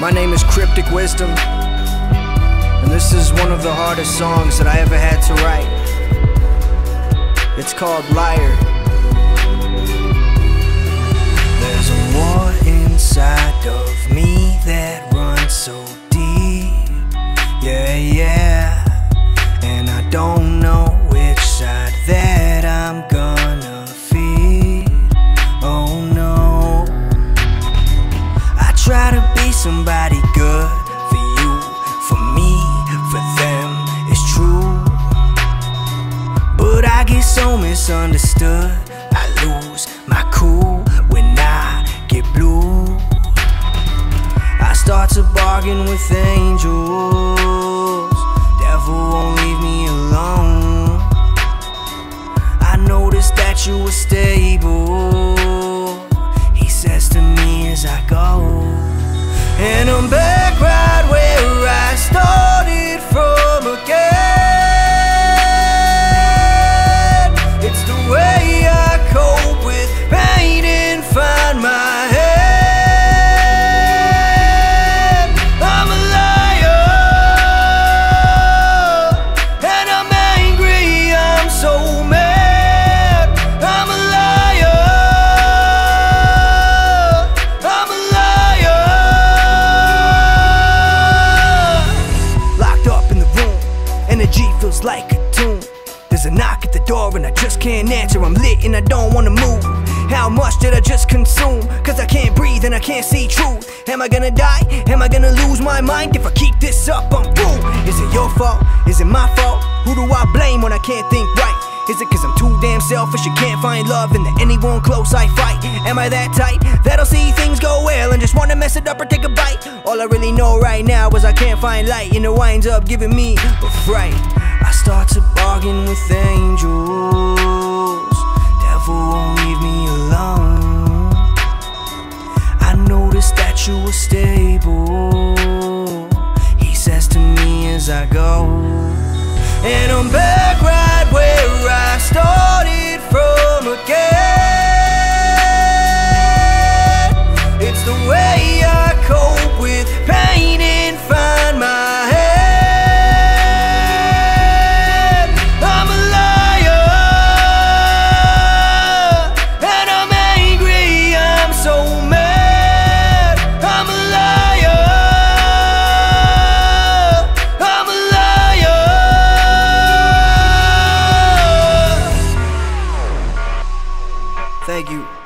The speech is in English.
My name is Cryptic Wisdom, and this is one of the hardest songs that I ever had to write. It's called Liar. There's a war inside good for you, for me, for them. It's true. But I get so misunderstood. I lose my cool when I get blue. I start to bargain with angels. Devil won't leave me alone. I noticed that you were stable. Like a tomb. There's a knock at the door and I just can't answer. I'm lit and I don't wanna move. How much did I just consume? Cause I can't breathe and I can't see truth. Am I gonna die? Am I gonna lose my mind? If I keep this up, I'm fool. Is it your fault? Is it my fault? Who do I blame when I can't think right? Is it cause I'm too damn selfish and can't find love the anyone close I fight? Am I that tight that'll see things go well and just wanna mess it up or take a bite? All I really know right now is I can't find light and it winds up giving me a fright. I start to bargain with angels. Devil won't leave me alone. I noticed that you were stable. He says to me as I go. And I'm back right where I started from again. Thank you.